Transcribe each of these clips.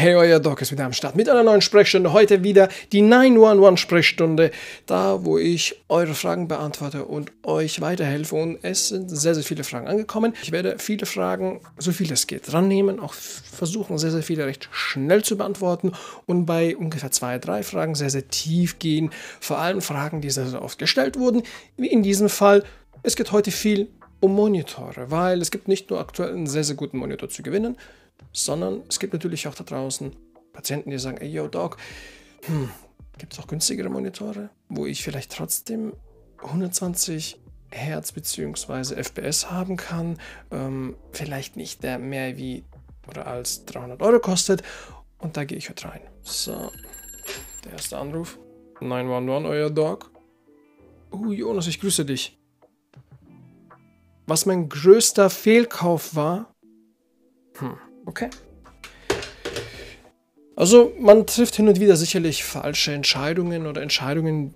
Hey, euer Doc ist wieder am Start mit einer neuen Sprechstunde. Heute wieder die 911-Sprechstunde, da wo ich eure Fragen beantworte und euch weiterhelfe. Und es sind sehr, sehr viele Fragen angekommen. Ich werde viele Fragen, so viel es geht, dran nehmen, auch versuchen, sehr, sehr viele recht schnell zu beantworten und bei ungefähr zwei, drei Fragen sehr, sehr tief gehen. Vor allem Fragen, die sehr, sehr oft gestellt wurden. Wie in diesem Fall. Es geht heute viel um Monitore, weil es gibt nicht nur aktuell einen sehr, sehr guten Monitor zu gewinnen, sondern es gibt natürlich auch da draußen Patienten, die sagen, ey, yo, Doc, hm, gibt es auch günstigere Monitore, wo ich vielleicht trotzdem 120 Hertz bzw. FPS haben kann, ähm, vielleicht nicht der mehr wie oder als 300 Euro kostet und da gehe ich heute rein. So, der erste Anruf. 911, euer Dog. Uh, Jonas, ich grüße dich. Was mein größter Fehlkauf war? Hm. Okay. Also man trifft hin und wieder sicherlich falsche Entscheidungen oder Entscheidungen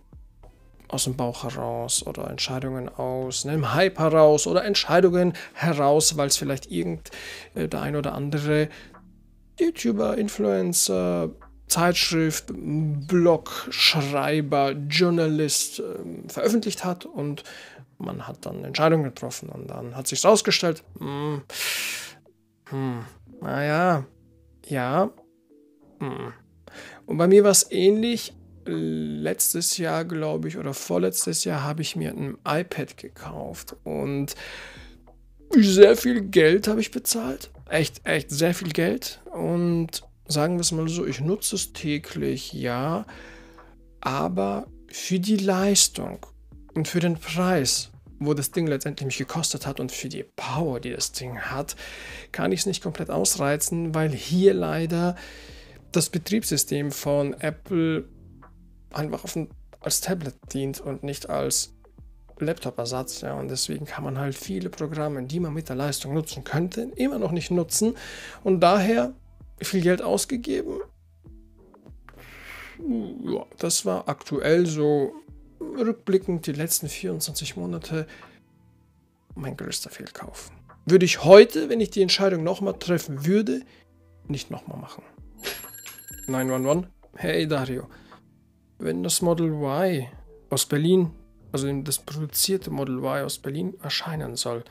aus dem Bauch heraus oder Entscheidungen aus einem Hype heraus oder Entscheidungen heraus, weil es vielleicht irgend äh, der ein oder andere YouTuber, Influencer, Zeitschrift, Blog, Schreiber, Journalist äh, veröffentlicht hat und man hat dann Entscheidungen getroffen und dann hat sich herausgestellt, hm, hm, naja, ja. Hm. Und bei mir war es ähnlich. Letztes Jahr, glaube ich, oder vorletztes Jahr habe ich mir ein iPad gekauft und sehr viel Geld habe ich bezahlt. Echt, echt sehr viel Geld. Und sagen wir es mal so, ich nutze es täglich, ja. Aber für die Leistung und für den Preis wo das Ding letztendlich mich gekostet hat und für die Power, die das Ding hat, kann ich es nicht komplett ausreizen, weil hier leider das Betriebssystem von Apple einfach ein, als Tablet dient und nicht als Laptop-Ersatz. Ja, und deswegen kann man halt viele Programme, die man mit der Leistung nutzen könnte, immer noch nicht nutzen. Und daher viel Geld ausgegeben. Ja, das war aktuell so rückblickend die letzten 24 Monate mein größter Fehlkauf. Würde ich heute, wenn ich die Entscheidung nochmal treffen würde, nicht nochmal machen. 911. Hey Dario, wenn das Model Y aus Berlin, also das produzierte Model Y aus Berlin erscheinen soll,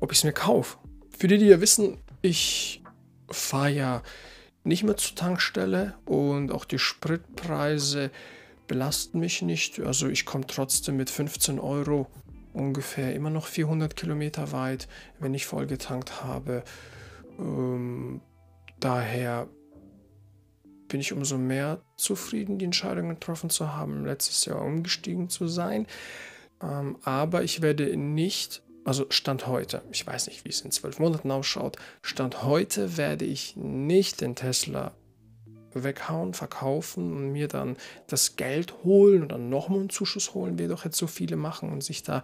ob ich es mir kaufe. Für die, die ja wissen, ich fahre ja nicht mehr zur Tankstelle und auch die Spritpreise belasten mich nicht. Also ich komme trotzdem mit 15 Euro ungefähr immer noch 400 Kilometer weit, wenn ich vollgetankt habe. Ähm, daher bin ich umso mehr zufrieden, die Entscheidung getroffen zu haben, letztes Jahr umgestiegen zu sein. Ähm, aber ich werde nicht, also Stand heute, ich weiß nicht, wie es in zwölf Monaten ausschaut, Stand heute werde ich nicht den Tesla weghauen, verkaufen und mir dann das Geld holen und dann nochmal einen Zuschuss holen, wie doch jetzt so viele machen und sich da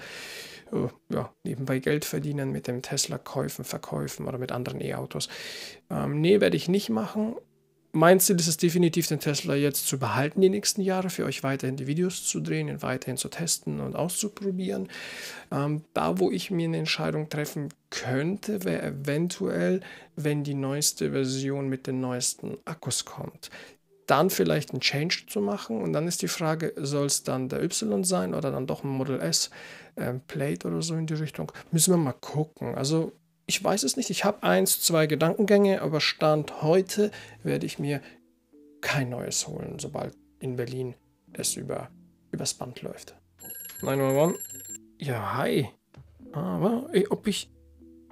äh, ja, nebenbei Geld verdienen mit dem Tesla-Käufen, Verkäufen oder mit anderen E-Autos. Ähm, nee, werde ich nicht machen. Mein Ziel ist es definitiv, den Tesla jetzt zu behalten die nächsten Jahre, für euch weiterhin die Videos zu drehen, ihn weiterhin zu testen und auszuprobieren. Ähm, da, wo ich mir eine Entscheidung treffen könnte, wäre eventuell, wenn die neueste Version mit den neuesten Akkus kommt. Dann vielleicht einen Change zu machen und dann ist die Frage, soll es dann der Y sein oder dann doch ein Model S äh, Plate oder so in die Richtung? Müssen wir mal gucken. Also ich weiß es nicht. Ich habe eins, zwei Gedankengänge, aber Stand heute werde ich mir kein neues holen, sobald in Berlin es über, übers Band läuft. 911. Ja, hi. Aber ob ich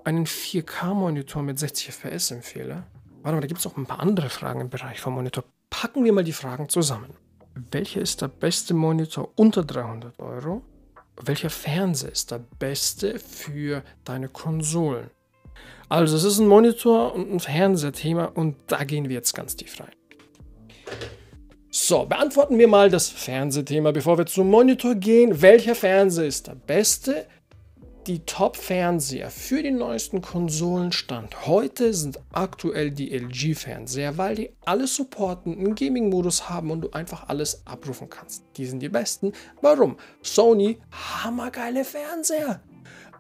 einen 4K-Monitor mit 60 FPS empfehle? Warte mal, da gibt es noch ein paar andere Fragen im Bereich vom Monitor. Packen wir mal die Fragen zusammen. Welcher ist der beste Monitor unter 300 Euro? Welcher Fernseher ist der beste für deine Konsolen? Also es ist ein Monitor und ein Fernsehthema und da gehen wir jetzt ganz tief rein. So, beantworten wir mal das Fernsehthema, bevor wir zum Monitor gehen. Welcher Fernseher ist der beste? Die Top-Fernseher für die neuesten Konsolen Stand heute sind aktuell die LG-Fernseher, weil die alles supporten, einen Gaming-Modus haben und du einfach alles abrufen kannst. Die sind die besten. Warum? Sony, hammergeile Fernseher.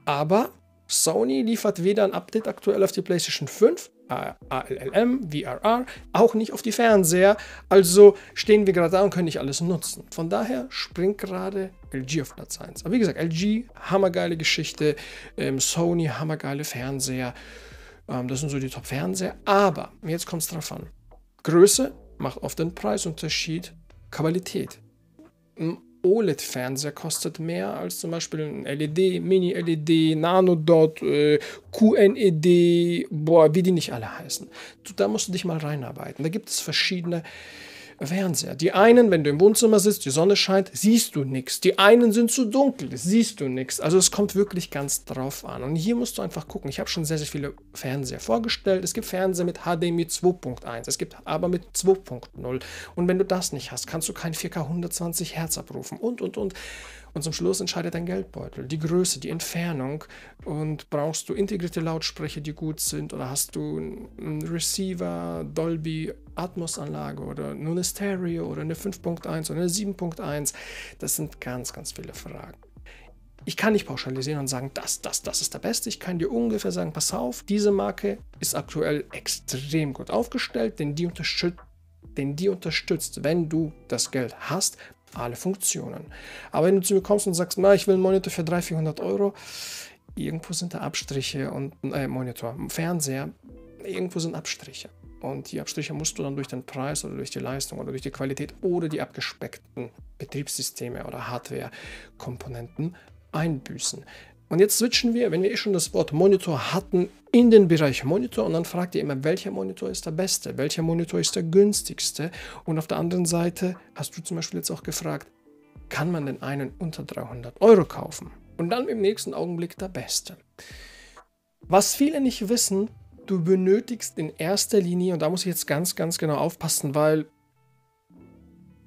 Aber Sony liefert weder ein Update aktuell auf die PlayStation 5, ALLM, VRR, auch nicht auf die Fernseher. Also stehen wir gerade da und können nicht alles nutzen. Von daher springt gerade LG auf Platz 1. Aber wie gesagt, LG, hammergeile Geschichte, ähm, Sony, hammergeile Fernseher. Ähm, das sind so die Top-Fernseher. Aber jetzt kommt es drauf an. Größe macht oft den Preisunterschied, Qualität. OLED-Fernseher kostet mehr als zum Beispiel ein LED, Mini-LED, Nanodot, äh, QNED, boah, wie die nicht alle heißen. Du, da musst du dich mal reinarbeiten. Da gibt es verschiedene Fernseher. Die einen, wenn du im Wohnzimmer sitzt, die Sonne scheint, siehst du nichts. Die einen sind zu dunkel, siehst du nichts. Also es kommt wirklich ganz drauf an. Und hier musst du einfach gucken. Ich habe schon sehr, sehr viele Fernseher vorgestellt. Es gibt Fernseher mit HDMI 2.1, es gibt aber mit 2.0. Und wenn du das nicht hast, kannst du kein 4K 120 Hertz abrufen und, und, und. Und zum Schluss entscheidet dein Geldbeutel, die Größe, die Entfernung. Und brauchst du integrierte Lautsprecher, die gut sind? Oder hast du einen Receiver, Dolby Atmos-Anlage oder nur eine Stereo oder eine 5.1 oder eine 7.1? Das sind ganz, ganz viele Fragen. Ich kann nicht pauschalisieren und sagen, das, das, das ist der Beste. Ich kann dir ungefähr sagen, pass auf, diese Marke ist aktuell extrem gut aufgestellt, denn die unterstützt denn die unterstützt, wenn du das Geld hast, alle Funktionen. Aber wenn du zu mir kommst und sagst, na, ich will einen Monitor für 300, 400 Euro, irgendwo sind da Abstriche und äh, Monitor, Fernseher, irgendwo sind Abstriche. Und die Abstriche musst du dann durch den Preis oder durch die Leistung oder durch die Qualität oder die abgespeckten Betriebssysteme oder Hardware-Komponenten einbüßen. Und jetzt switchen wir, wenn wir eh schon das Wort Monitor hatten, in den Bereich Monitor und dann fragt ihr immer, welcher Monitor ist der beste, welcher Monitor ist der günstigste. Und auf der anderen Seite hast du zum Beispiel jetzt auch gefragt, kann man denn einen unter 300 Euro kaufen? Und dann im nächsten Augenblick der beste. Was viele nicht wissen, du benötigst in erster Linie, und da muss ich jetzt ganz, ganz genau aufpassen, weil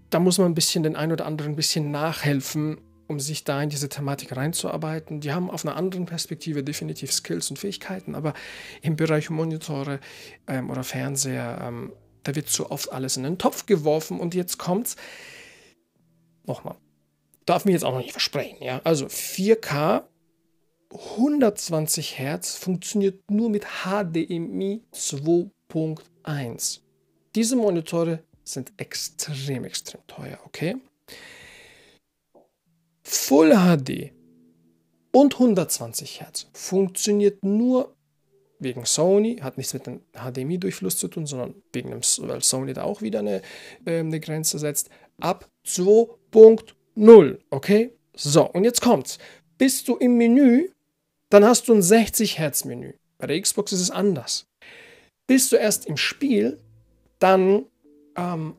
da muss man ein bisschen den einen oder anderen ein bisschen nachhelfen, um sich da in diese Thematik reinzuarbeiten. Die haben auf einer anderen Perspektive definitiv Skills und Fähigkeiten, aber im Bereich Monitore ähm, oder Fernseher, ähm, da wird zu oft alles in den Topf geworfen und jetzt kommt's. Nochmal. Darf mir jetzt auch noch nicht versprechen, ja. Also 4K 120 Hertz funktioniert nur mit HDMI 2.1. Diese Monitore sind extrem, extrem teuer, okay? Full HD und 120 Hertz funktioniert nur wegen Sony, hat nichts mit dem HDMI-Durchfluss zu tun, sondern wegen dem, weil Sony da auch wieder eine, äh, eine Grenze setzt, ab 2.0. Okay? So, und jetzt kommt's. Bist du im Menü, dann hast du ein 60 Hertz Menü. Bei der Xbox ist es anders. Bist du erst im Spiel, dann ähm,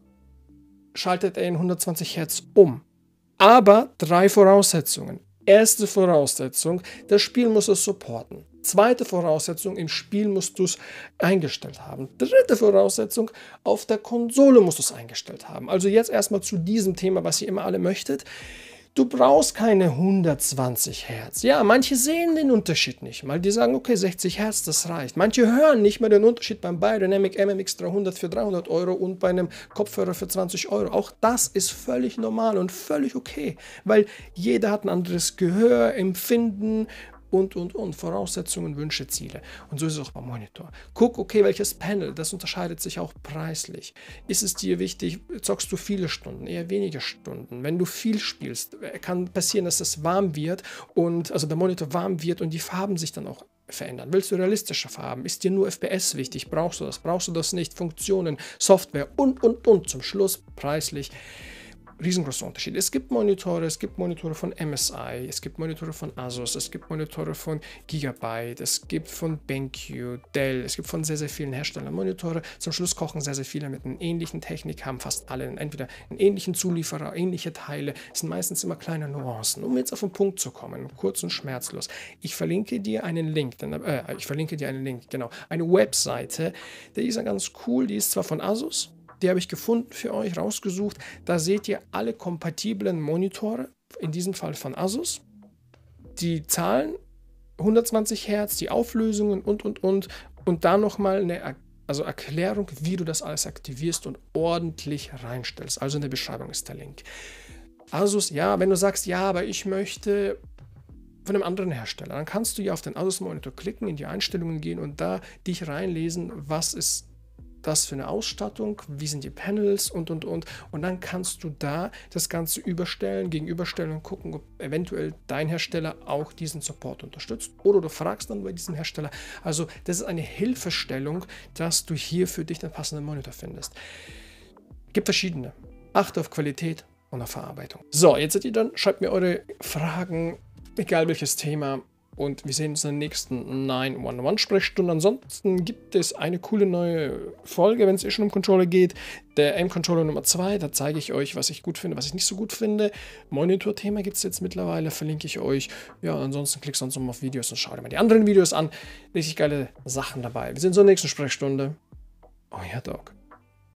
schaltet er in 120 Hertz um. Aber drei Voraussetzungen. Erste Voraussetzung, das Spiel muss es supporten. Zweite Voraussetzung, im Spiel musst du es eingestellt haben. Dritte Voraussetzung, auf der Konsole musst du es eingestellt haben. Also jetzt erstmal zu diesem Thema, was ihr immer alle möchtet. Du brauchst keine 120 Hertz. Ja, manche sehen den Unterschied nicht mal. Die sagen, okay, 60 Hertz, das reicht. Manche hören nicht mal den Unterschied beim Biodynamic MMX 300 für 300 Euro und bei einem Kopfhörer für 20 Euro. Auch das ist völlig normal und völlig okay, weil jeder hat ein anderes Gehör, Empfinden und, und, und. Voraussetzungen, Wünsche, Ziele. Und so ist es auch beim Monitor. Guck, okay, welches Panel, das unterscheidet sich auch preislich. Ist es dir wichtig, zockst du viele Stunden, eher weniger Stunden? Wenn du viel spielst, kann passieren, dass es warm wird und, also der Monitor warm wird und die Farben sich dann auch verändern? Willst du realistische Farben? Ist dir nur FPS wichtig? Brauchst du das? Brauchst du das nicht? Funktionen, Software und, und, und. Zum Schluss preislich riesengroßer Unterschied. Es gibt Monitore, es gibt Monitore von MSI, es gibt Monitore von Asus, es gibt Monitore von Gigabyte, es gibt von BenQ, Dell, es gibt von sehr, sehr vielen Herstellern Monitore. Zum Schluss kochen sehr, sehr viele mit einer ähnlichen Technik, haben fast alle entweder einen ähnlichen Zulieferer, ähnliche Teile. Es sind meistens immer kleine Nuancen. Um jetzt auf den Punkt zu kommen, kurz und schmerzlos. Ich verlinke dir einen Link, äh, ich verlinke dir einen Link, genau, eine Webseite, die ist ja ganz cool, die ist zwar von Asus, die habe ich gefunden für euch, rausgesucht. Da seht ihr alle kompatiblen Monitore, in diesem Fall von Asus. Die Zahlen, 120 Hertz, die Auflösungen und, und, und. Und da nochmal eine also Erklärung, wie du das alles aktivierst und ordentlich reinstellst. Also in der Beschreibung ist der Link. Asus, ja, wenn du sagst, ja, aber ich möchte von einem anderen Hersteller. Dann kannst du ja auf den Asus Monitor klicken, in die Einstellungen gehen und da dich reinlesen, was ist das für eine Ausstattung, wie sind die Panels und und und. Und dann kannst du da das Ganze überstellen, gegenüberstellen und gucken, ob eventuell dein Hersteller auch diesen Support unterstützt. Oder du fragst dann bei diesem Hersteller. Also das ist eine Hilfestellung, dass du hier für dich den passenden Monitor findest. Gibt verschiedene. Achte auf Qualität und auf Verarbeitung. So, jetzt seid ihr dann, schreibt mir eure Fragen, egal welches Thema und wir sehen uns in der nächsten 911-Sprechstunde. Ansonsten gibt es eine coole neue Folge, wenn es eh schon um Controller geht. Der M-Controller Nummer 2, da zeige ich euch, was ich gut finde, was ich nicht so gut finde. Monitor-Thema gibt es jetzt mittlerweile, verlinke ich euch. Ja, ansonsten klickt sonst noch auf Videos und schaut dir mal die anderen Videos an. Richtig geile Sachen dabei. Wir sehen uns in der nächsten Sprechstunde. Euer Dog.